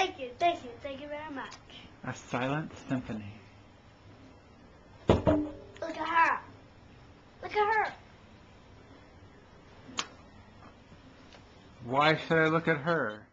Thank you, thank you, thank you very much. A silent symphony. Look at her. Look at her. Why should I look at her?